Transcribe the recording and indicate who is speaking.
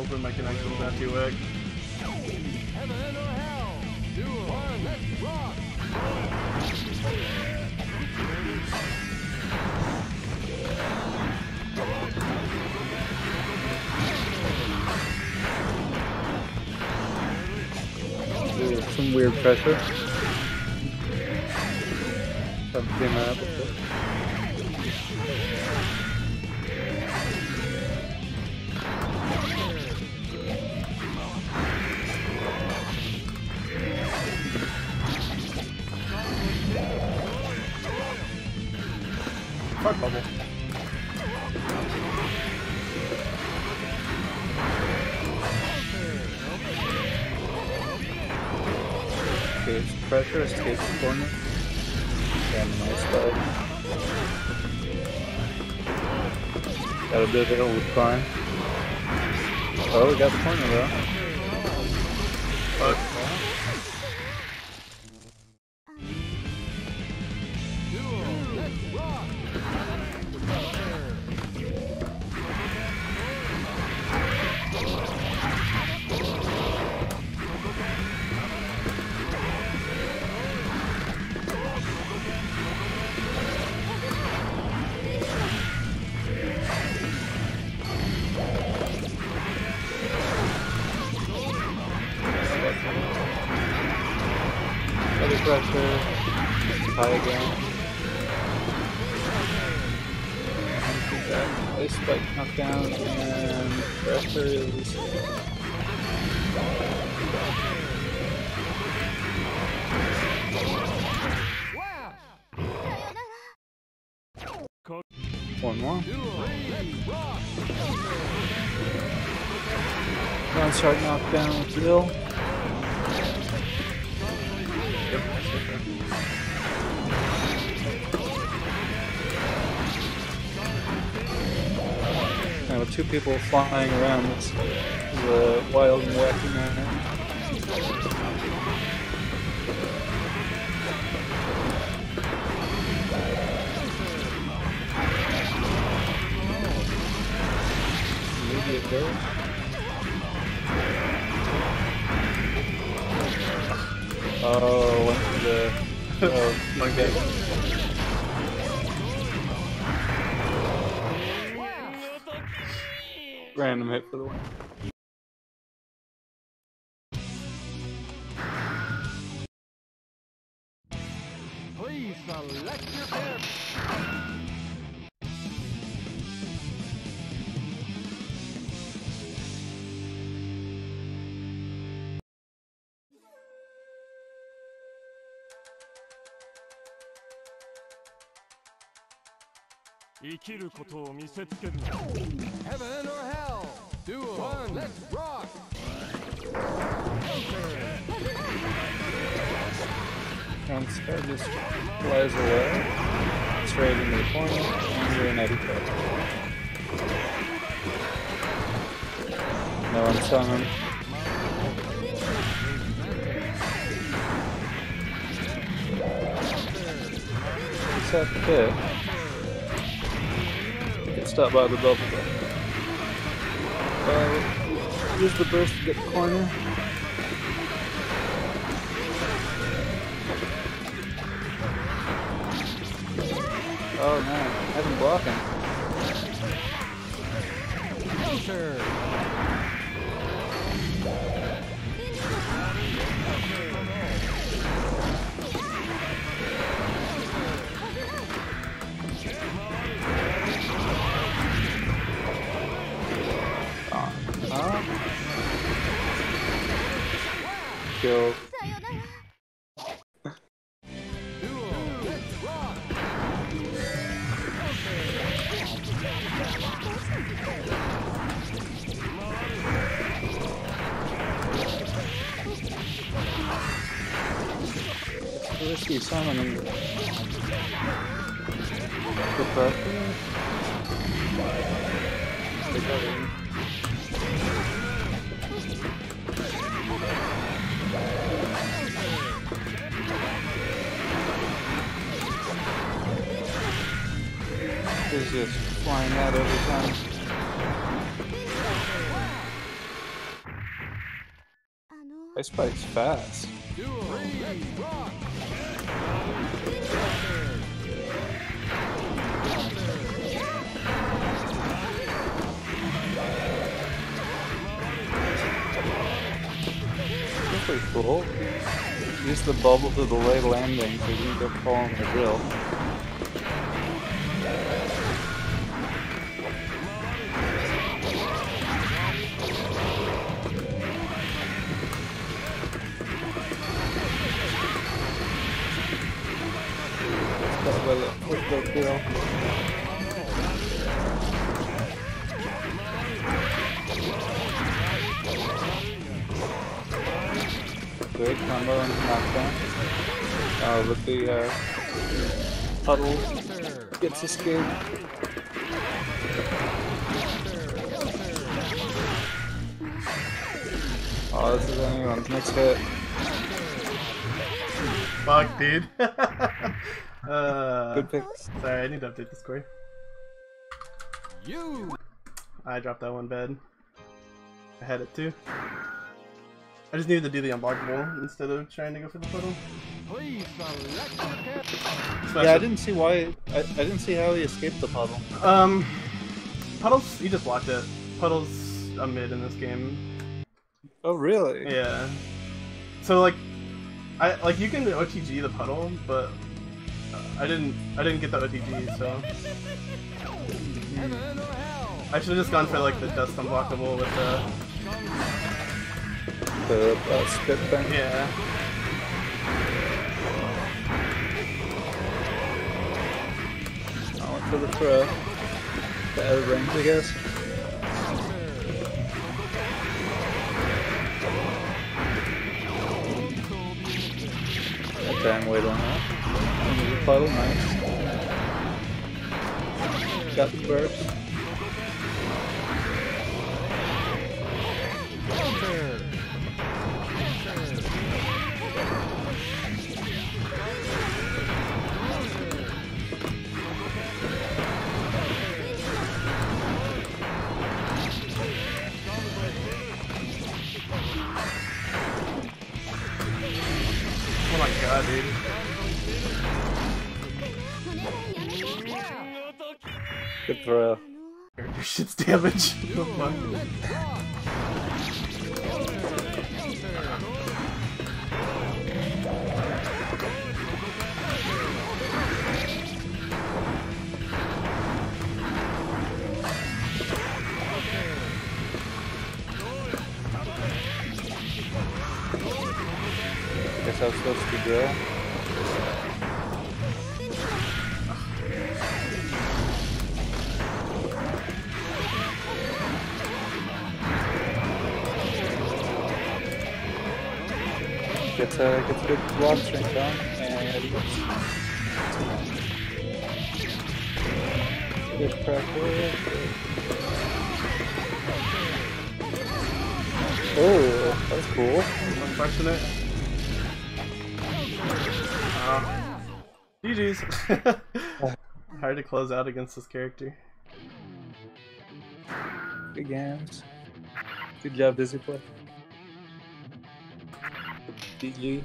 Speaker 1: Hoping my connection's not too weak.
Speaker 2: Heaven or hell? Duel. One, let's rock.
Speaker 3: Ooh, some weird pressure. Haven't seen that
Speaker 1: Fuck bubble.
Speaker 3: Escapes pressure, escapes the corner. And nice spell. Got a bit of a with climb. Oh, we got the corner though.
Speaker 1: Fuck.
Speaker 3: High. That ice spike knockdown and pressure is one more. Ground knockdown with Bill. Two people flying around, it's the wild and wacky go. Oh, the. Oh,
Speaker 1: Like
Speaker 3: okay. Random hit for the win.
Speaker 2: Please select your pair. Heaven or hell? Duel. One, let's rock.
Speaker 3: Front star just flies away. Straight into the corner. Under an Eddie cut. No one summon. What's that pit? Get stopped by the bubble use the burst to get the corner. Oh no, I've been blocking.
Speaker 2: Counter.
Speaker 3: Kill.
Speaker 2: Duel. Let's rock.
Speaker 3: Risky summoning. The pressure. They got in. He's just flying out every time. Ice Spike's fast. Pretty cool. Use the bubble to delay landing so you can go fall on the drill. With it, with the drill. Good combo and knockdown. Uh, with the uh, puddle gets escaped. Oh, this is anyone's next hit.
Speaker 1: Fuck, dude. uh,
Speaker 3: Good picks.
Speaker 1: sorry, I need to update the score.
Speaker 2: You.
Speaker 1: I dropped that one bad. I had it too. I just needed to do the unblockable instead of trying to go for the puddle.
Speaker 2: Please select your character.
Speaker 1: Smash
Speaker 3: Yeah, I didn't see why. I, I didn't see how he escaped the puddle.
Speaker 1: Um, puddles. You just blocked it. Puddles a mid in this game.
Speaker 3: Oh, really?
Speaker 1: Yeah. So like, I like you can OTG the puddle, but I didn't. I didn't get the OTG, so
Speaker 2: Heaven or hell.
Speaker 1: I should have just gone for like the dust unblockable with the
Speaker 3: The uh, spit thing.
Speaker 1: yeah.
Speaker 3: I went for the throw. The out of range, I guess. I'm waiting on that. Into the puddle, nice. Got the burst.
Speaker 1: Oh my god, dude.
Speaker 3: Good throw.
Speaker 1: Character shit's damage. What the fuck?
Speaker 2: Let's rock.
Speaker 3: Guess I was supposed to drill. Gets a uh, gets a good block strength on, and uh, good pressure. Oh, that's cool.
Speaker 1: Unfortunate. Uh, oh. GG's. Hard to close out against this character.
Speaker 3: Good games. Good job, Disney Play. GG.